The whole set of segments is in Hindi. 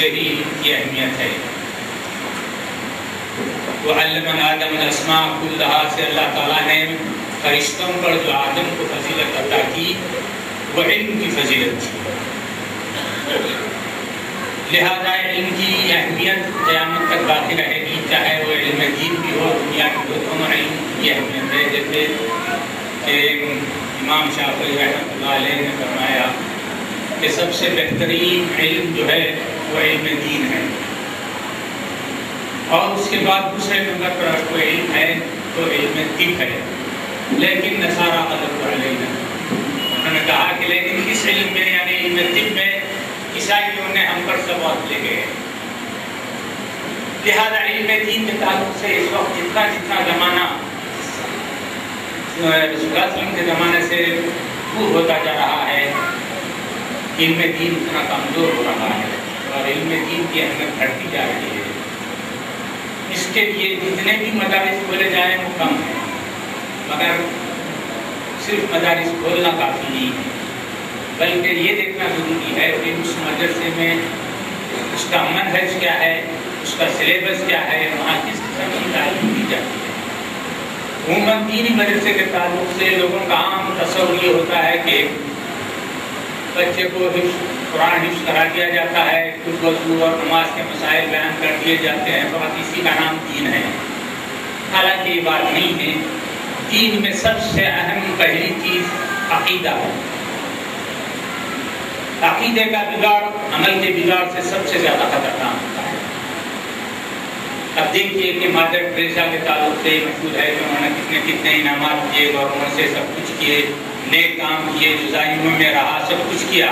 से ही ये अहमियत है। वो आदम असमा से अल्लाह ताला ने फरिश्तों पर जो आदम को फजीलत अदा की, वो इल्म की फजीलत थी। लिहाजा इल्म की अहमियत क़यामत तक बाकी रहेगी, चाहे वो इल्म दीन की हो, दुनिया की हो दोनों इल्म की अहमियत है। जैसे कि इमाम शाह रहमत ने फरमाया कि सबसे बेहतरीन इल्म जो है वो इल्म दीन है। और उसके बाद दूसरे नंबर पर आपको इल्म है तो इल्म तिब है। लेकिन नसारा अलग उन्होंने कहा कि लेकिन इस इल्म में, यानी इल्म तिब में, ईसाइयों ने हम पर सब ले गए। लिहाजा इल्म दीन के ताल्लुक से इस वक्त जितना जितना ज़माना रसूल के ज़माने से दूर होता जा रहा है, इल्म दीन उतना कमज़ोर हो रहा है। इल्म दीन की अहमियत घटती जा रही है। इसके लिए जितने भी मदारिस खोले जाए वो कम है। मगर सिर्फ़ मदारिस खोलना काफ़ी नहीं है। बल्कि ये देखना ज़रूरी है कि उस मदरसे में उसका मनहज क्या है उसका सिलेबस क्या है, वहाँ किस किस्म की तालीम दी जाती है। उमूमन तीन मदरसे के ताल्लुक से लोगों का आम तस्वर होता है कि बच्चे को कुरान हिफ्स करा दिया जाता है कुछ वज़ू और नमाज़ के मसाइल बयान कर दिए जाते हैं बस इसी का नाम दीन है। हालाँकि ये बात नहीं है, दीन में सबसे अहम पहली चीज़ अकीदा है। अकीदे का बिगाड़, अमल के बिगाड़ से सबसे ज़्यादा खतरनाक होता है। अब देखिए कि मादर ट्रेसा के ताल्लुक से मशहूर है कि उन्होंने कितने कितने इनाम किए, गवर्नमेंट से सब कुछ किए, नेक काम किए जुजाइमों में रहा, सब कुछ किया।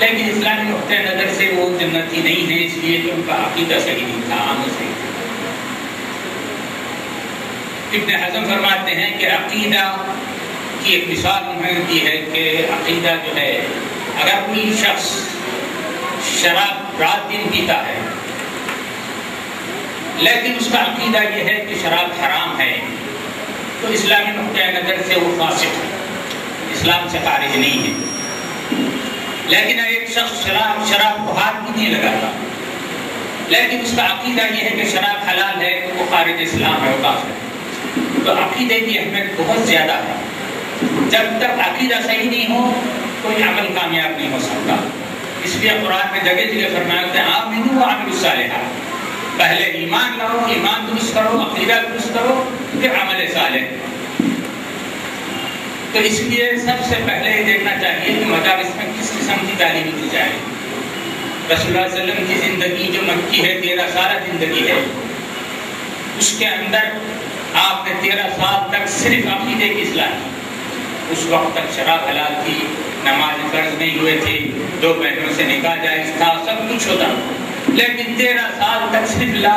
लेकिन इस्लामी नुक़ नज़र से वो जन्नती नहीं है, इसलिए कि उनका अकीदा सही नहीं था आम सही था। इब्न हजम फरमाते हैं कि अकीदा की एक मिसाल उन्होंने दी है कि अकीदा जो है, अगर कोई शख्स शराब रात दिन पीता है, लेकिन उसका अकीदा यह है कि शराब हराम है तो इस्लामी नुक़ नज़र से वो फासिक है। इस्लाम से खारिज नहीं है। लेकिन एक शख्स शराब शराब को हाथ भी नहीं लगाता। लेकिन उसका अकीदा यह है कि शराब हलाल है वो खारिज इस्लाम है। काफिर तो अकीदे की अहमियत बहुत ज़्यादा है। जब तक अकीदा सही नहीं हो, कोई अमल कामयाब नहीं हो सकता। इसलिए कुरान में जगह जगह फरमाते हैं आप मिनू आमिल पहले ईमान लाओ, ईमान दुरुस्त करो, अकीदा दुरुस्त करो, फिर अमल साले तो इसलिए सबसे पहले ये देखना चाहिए कि मदारस में किस किस्म की तालीम दी जाए। रसोल्लम की ज़िंदगी जो मक्की है, तेरह साल ज़िंदगी है, उसके अंदर आपने तेरह साल तक सिर्फ़ अकीदे की इसलाह उस वक्त तक शराब हलाल थी, नमाज़ फ़र्ज़ नहीं हुए थे, दो बहनों से निकाह जायज़ था, सब कुछ होता। लेकिन तेरह साल तक सिर्फ़ ला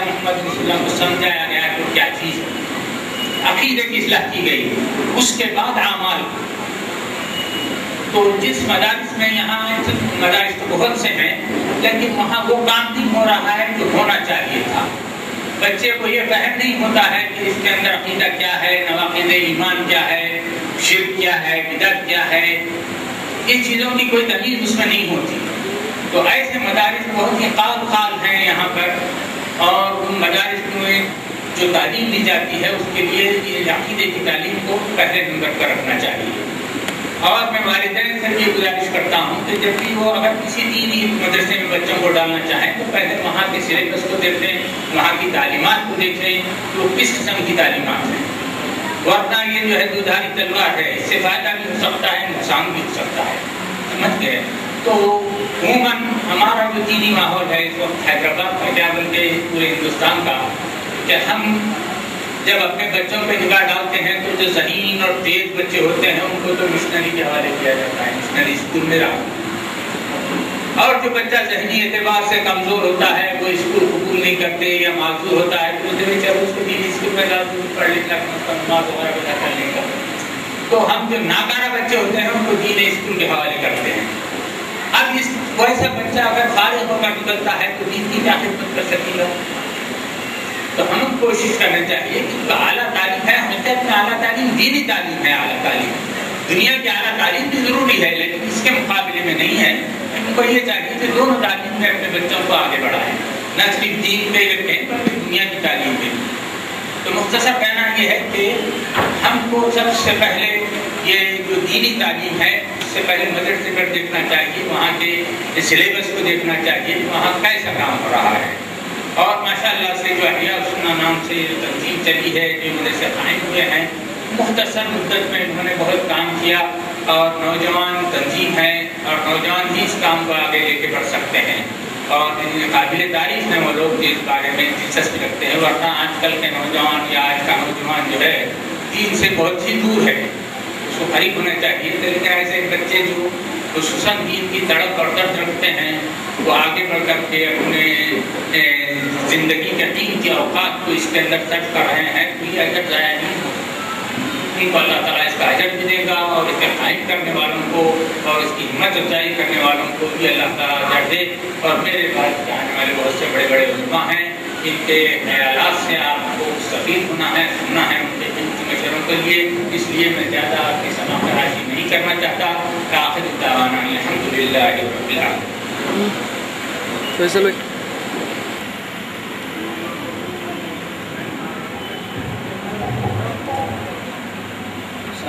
मोहम्मद समझाया गया कि क्या चीज़ है। अकीदे की इसलाह की गई। उसके बाद आमाल। तो जिस मदारस में यहाँ मदारस तो बहुत से हैं, लेकिन वहाँ वो काम नहीं हो रहा है जो होना चाहिए था। बच्चे को ये फहम नहीं होता है कि इसके अंदर अकीदा क्या है, नवाकिद ईमान क्या है शिर क्या है, बिदत क्या है। इन चीज़ों की कोई तमीज़ उसमें नहीं होती। तो ऐसे मदारस बहुत ही काल खाल हैं यहाँ पर। और उन मदारस में जो तालीम दी जाती है, उसके लिए ये अकीदे की तालीम को पहले नंबर पर रखना चाहिए। और मैं वालदेन से भी गुजारिश करता हूँ कि जब भी वो अगर किसी दीनी मदरसे में बच्चों को डालना चाहें तो पहले वहाँ के सिलेबस को देखें, वहाँ की तालीमत को देखें तो किस किस्म की तालीमत हैं। वरना ये जो है दुधारी तलवार है, इससे फ़ायदा भी हो सकता है, नुकसान भी हो सकता है। समझ गए? तो हमारा जो दीनी माहौल है, इस वक्त हैदराबाद का क्या पूरे हिंदुस्तान का कि हम जब अपने बच्चों पे निगाह डालते हैं तो जो जहीन और तेज बच्चे होते हैं, उनको तो मिशनरी के हवाले किया जाता है मिशनरी स्कूल में रहा। और जो बच्चा जहनी एतबार से कमज़ोर होता है, वो स्कूल कबूल नहीं करते या माजूर होता है तो मुझे चलो उसको दीनी स्कूल में डाल पढ़ लिखना नमाज़ वगैरह कर लेगा। तो हम जो नाकारा बच्चे होते हैं, उनको दीन स्कूल के हवाले करते हैं। अब इस वैसा बच्चा अगर फारिग होकर निकलता है तो दीन की क्या खिदमत कर सकेगा तो हम कोशिश करना चाहिए कि अला तालीम है हकीकत में अला तालीम, दीनी तालीम है अला तालीम। दुनिया की अला तालीम भी ज़रूरी है, लेकिन इसके मुकाबले में नहीं है। उनको ये चाहिए कि दोनों तालीम में अपने बच्चों को आगे बढ़ाएँ। न सिर्फ़ दीन पे रखें बल्कि दुनिया की तालीम पे तो मुख्तसर कहना ये है कि हमको सबसे पहले ये जो दीनी तालीम है, उससे पहले मदरसे पर देखना चाहिए, वहाँ के सिलेबस को देखना चाहिए वहाँ कैसा काम हो रहा है। और माशाल्लाह से जो अहिया सुन्ना नाम से तंजीम चली है, जो मदरसे कायम हुए हैं। मुख्तसर मुद्दत में उन्होंने बहुत काम किया और नौजवान तंजीम है और नौजवान ही इस काम को आगे लेके बढ़ सकते हैं। और काबिल तारीफ़ हैं वो लोग जो इस बारे में दिलचस्पी रखते हैं, वरना आजकल के नौजवान या आज का नौजवान जो है, दीन से बहुत ही दूर है। उसको करीब होना चाहिए। तो लेकिन ऐसे बच्चे जो खुसूसन दीन की तड़प और दर्द रखते हैं, वो आगे बढ़ कर के अपने ज़िंदगी के कीमती अवकात को इसके अंदर सर्च कर रहे हैं, कोई ये अजर ज़ाया नहीं उनको अल्लाह ताला इसका अजर भी देगा और इसके कायम करने वालों को और इसकी हिम्मत अफजाई करने वालों को भी अल्लाह ताला दे। और मेरे बाद के आने वाले बहुत से बड़े बड़े उलमा हैं इनके ख्याल से आपको सफीद होना है, सुनना है उनके कीमती मशरों के लिए। इसलिए मैं ज़्यादा आपकी समा तराशी नहीं करना चाहता। आखिर दावाना अलहमदिल्ला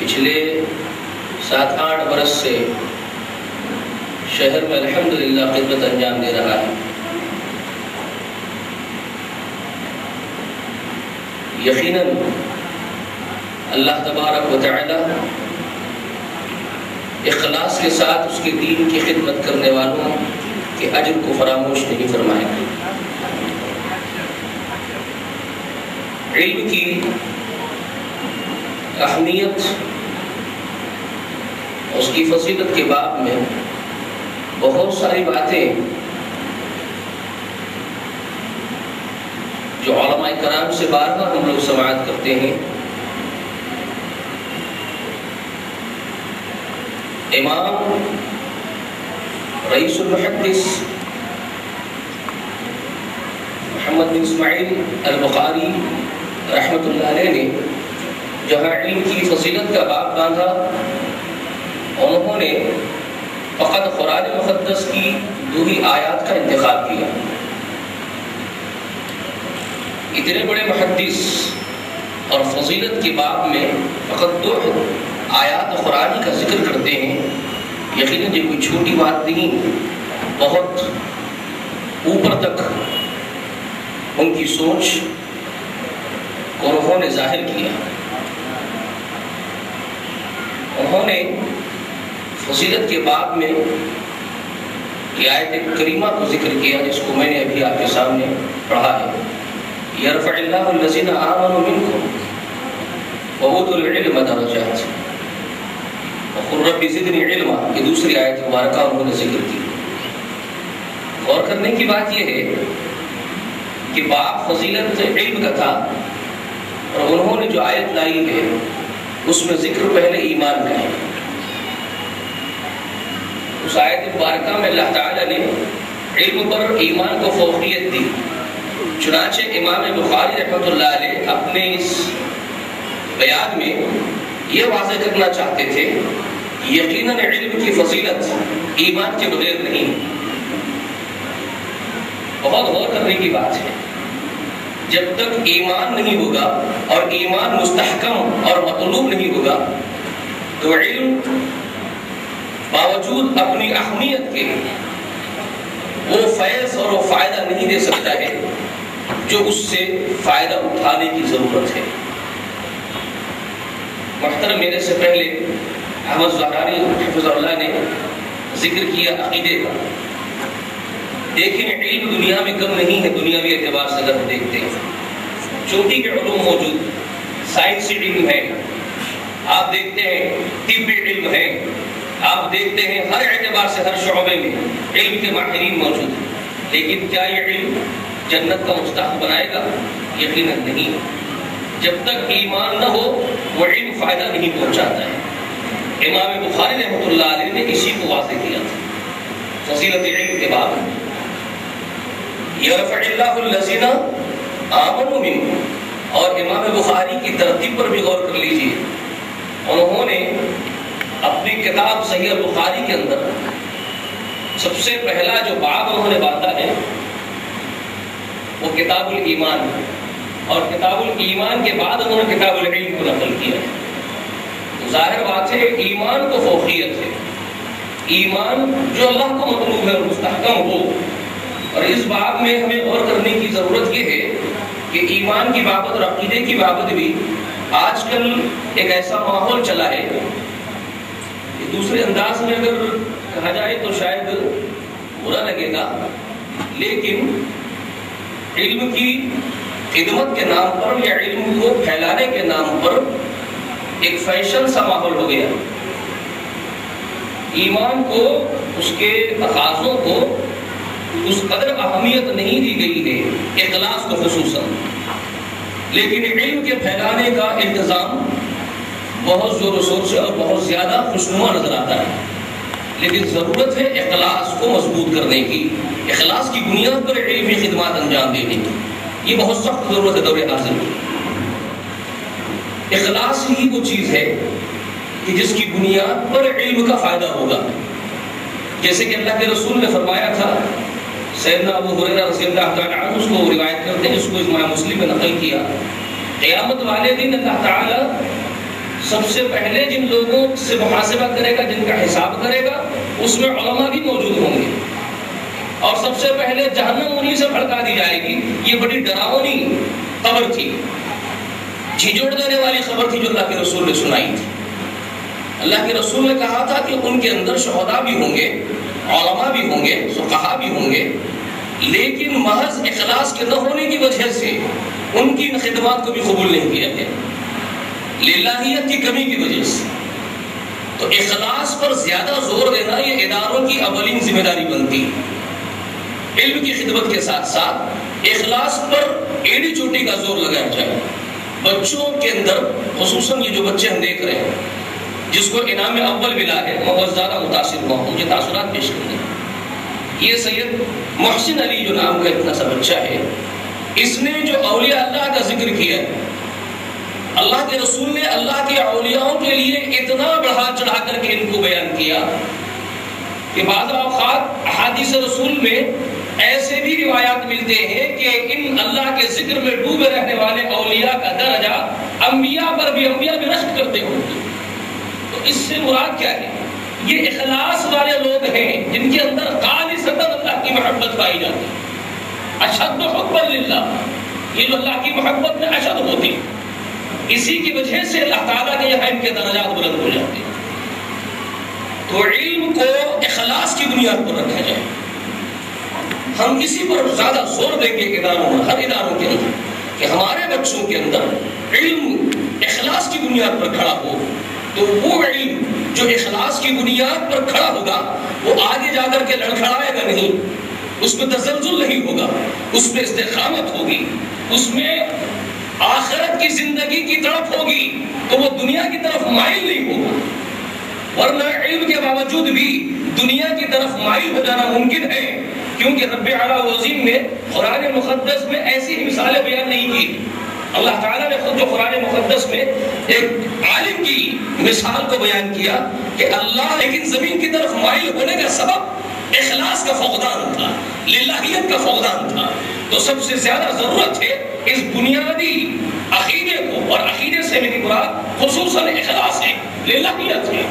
पिछले सात आठ बरस से शहर में अलहमदिल्ला खिदमत अंजाम दे रहा है। यकीन अल्लाह तबारक वाली इखलास के साथ उसके दीन की खिदमत करने वालों के अजर को फरामोश नहीं फरमाएँगे। इल्म की अहमियत उसकी फसीलत के बाद में बहुत सारी बातें जो कराम से बार बार हम लोग समात करते हैं। इमाम रईसमहदस मोहम्मद बिन इसमाइल अलबारी रहमत ने जहाँ की फसीलत का बाप बांधा उन्होंने फ़कत कुरान मुक़दस की दूरी आयात का इंतखब किया। इतने बड़े मुहदस और फजीलत के बाप में फ़कत दो आयात कुरानी का ज़िक्र करते हैं। यकीन ये कोई छोटी बात नहीं, बहुत ऊपर तक उनकी सोच को उन्होंने ज़ाहिर किया। उन्होंने फसीलत के बाद में आयत करीमा को ज़िक्र किया, जिसको मैंने अभी आपके सामने पढ़ा है। दूसरी आयत मुबारक उन्होंने ज़िक्र की। गौर करने की बात यह है कि बाप फजीलत इल्म का था, और उन्होंने जो आयत लाई है उसमें ज़िक्र पहले ईमान का है। उस आयत मुबारका में अल्लाह ताला ने इल्म पर ईमान को फौकियत दी। चुनाचे इमाम बुखारी रहमत अपने इस बयान में यह वाज करना चाहते थे यकीन इल्म की फजीलत ईमान के बगैर नहीं बहुत गौर करने की बात है। जब तक ईमान नहीं होगा और ईमान मुस्तहकम और मतलूब नहीं होगा तो इल्म बावजूद अपनी अहमियत के वो फैज और वो फ़ायदा नहीं दे सकता है, जो उससे फ़ायदा उठाने की ज़रूरत है। मख्तर मेरे से पहले अहमद जहरानी ने ज़िक्र किया अकीदे का। देखें इल्म दुनिया में कम नहीं है, दुनियावी एतबार से अगर हम देखते हैं। चोटी के उलूम मौजूद, साइंस इल्म है। आप देखते हैं तिब इल्म है। आप देखते हैं, हर एतबार से हर शोबे में इल्म के माहरीन मौजूद हैं। लेकिन क्या ये इल्म जन्नत का मुस्ताक बनाएगा? यकीन नहीं। जब तक ईमान न हो, वो इल्म फ़ायदा नहीं पहुँचाता है। इमाम बुखारी रहमत ने इसी को वाजे किया था। फजीलत इल्म के बाद में। और इमाम बुखारी की तरतीब पर भी गौर कर लीजिए। उन्होंने अपनी किताब सही बुखारी के अंदर, सबसे पहला जो बाब उन्होंने बांधा है, वो किताबुल ईमान और किताबुल ईमान के बाद उन्होंने किताबुल इल्म को नकल किया है। ज़ाहिर बात है, ईमान को फोकियत है। ईमान जो अल्लाह को मतलूब है मुस्तकम हो और इस बात में हमें गौर करने की ज़रूरत यह है कि ईमान की बाबत और अकीदे की बाबत भी आजकल एक ऐसा माहौल चला है कि दूसरे अंदाज में अगर कहा जाए तो शायद बुरा लगेगा, लेकिन इल्म की खिदमत के नाम पर या इल्म को फैलाने के नाम पर एक फ़ैशन सा माहौल हो गया। ईमान को, उसके तकाजों को उस कदर अहमियत नहीं दी गई है इखलास को खसूस लेकिन इल्म के फैलाने का इंतज़ाम बहुत ज़ोर शोर से और बहुत ज़्यादा खुशनुमा नज़र आता है। लेकिन ज़रूरत है अखलास को मज़बूत करने की। अखलास की बुनियाद पर इल्मी खिदमत अंजाम देने की। ये बहुत सख्त ज़रूरत है दौरे हाजिर। की अखलास ही वो चीज़ है कि जिसकी बुनियाद पर इल्म का फ़ायदा होगा। जैसे कि अल्लाह के रसूल ने फरमाया था सैदना अबू हुरैरा रज़ी अल्लाह उसको रिवायत करते हैं, जिसको इमाम मुस्लिम ने नकल किया। क़यामत वाले दिन अल्लाह ताला सबसे पहले जिन लोगों से मुहासिबा करेगा, जिनका हिसाब करेगा, उसमें उलमा भी मौजूद होंगे। और सबसे पहले जहन्नम उन्हीं से भड़का दी जाएगी। ये बड़ी डरावनी खबर थी। झिझोड़ देने वाली खबर थी जो अल्लाह के रसूल ने सुनाई थी। अल्लाह के रसूल ने कहा था कि उनके अंदर शहदा भी होंगे। औलमा भी होंगे सुकहा भी होंगे, लेकिन महज इखलास के न होने की वजह से उनकी खिदमत को भी कबूल नहीं किया गया। लिल्लाहियत की कमी की वजह से। तो इखलास पर ज़्यादा ज़ोर देना ये इदारों की अवलिन ज़िम्मेदारी बनती है। इल्म की खिदमत के साथ साथ इखलास पर एड़ी चोटी का ज़ोर लगाया जाए। बच्चों के अंदर खसूस ये जो बच्चे हम देख रहे हैं जिसको इनाम अव्वल मिला है मैं बहुत ज़्यादा मुतासर हुआ हूँ मुझे तासुरात पेश करने ये सैयद मोहसिन अली जो नाम का इतना सा बच्चा है, इसने जो अलिया अल्लाह का ज़िक्र किया अल्लाह के रसूल ने अल्लाह के अलियाओं के लिए इतना बढ़ा चढ़ा करके इनको बयान किया कि बाद रसूल में ऐसे भी रिवायात मिलते हैं कि इन अल्लाह के ज़िक्र में डूबे रहने वाले अलिया का दर्जा अम्बिया पर भी अम्बिया भी रश्क करते होंगे। इससे मुराद क्या है? ये इखलास वाले लोग हैं, जिनके अंदर खाली सदर अल्लाह की मोहब्बत पाई जाती है। अशद ये जो अल्लाह की मोहब्बत में अशद होती इसी की वजह से अल्लाह ताला के यहाँ इनके दर्जात बुलंद हो जाते हैं। तो इल्म को इखलास की बुनियाद पर रखा जाए। हम इसी पर ज़्यादा ज़ोर देंगे इदारों में, हर इदारों के अंदर, कि हमारे बच्चों के अंदर इल्म इखलास की बुनियाद पर खड़ा हो। तो वो इल्म जो इखलास की बुनियाद पर खड़ा होगा, वो आगे जाकर के लड़खड़ाएगा नहीं, उसमें तसलजुल नहीं होगा, उसमें इस्तेकामत होगी, उसमें आखिरत की ज़िंदगी की तरफ़ होगी तो वो दुनिया की तरफ़ माइल नहीं होगा। वरना इल्म के बावजूद भी दुनिया की तरफ़ माइल हो जाना मुमकिन है, क्योंकि रब वजीम ने कुरान मुकदस में ऐसी मिसालें बयान नहीं की। अल्लाह ताला ने खुद जो कुरान मुकदस में एक आलिम की मिसाल को बयान किया कि अल्लाह लेकिन ज़मीन की तरफ़ माइल होने का सबब इखलास का फौकदान था लिल्लाहियत का फौकदान था। तो सबसे ज़्यादा ज़रूरत है इस बुनियादी अकीदे को और अकीदे से मेरी मुराद खसूस इखलास है लिल्लाहियत है।